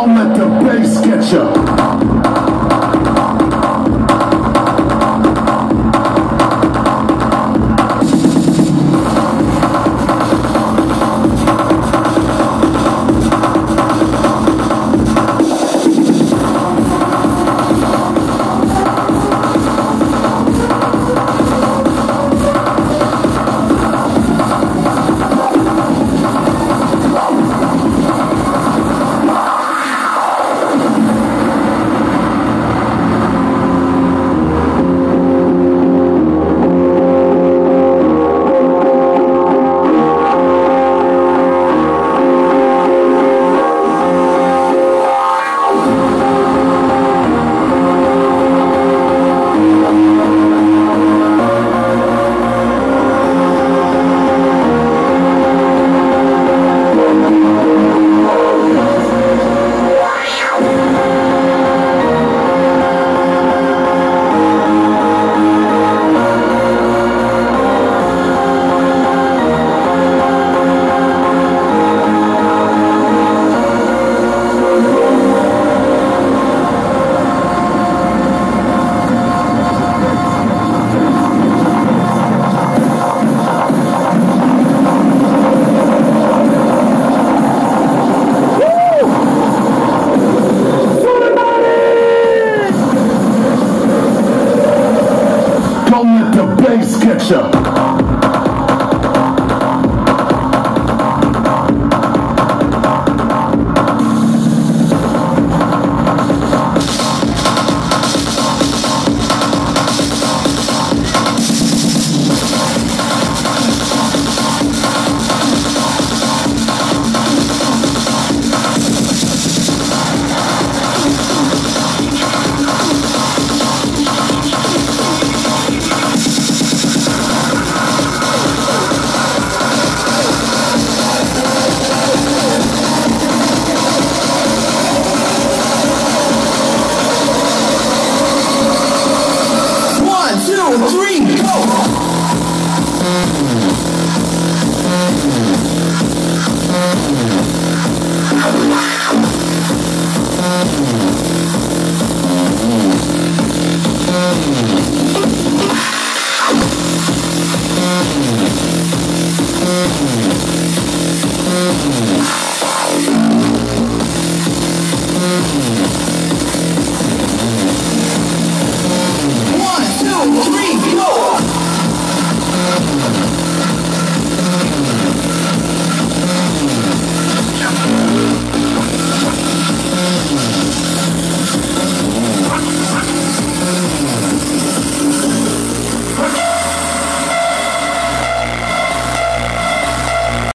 Don't let the bass get you. moment to base catcher. Don't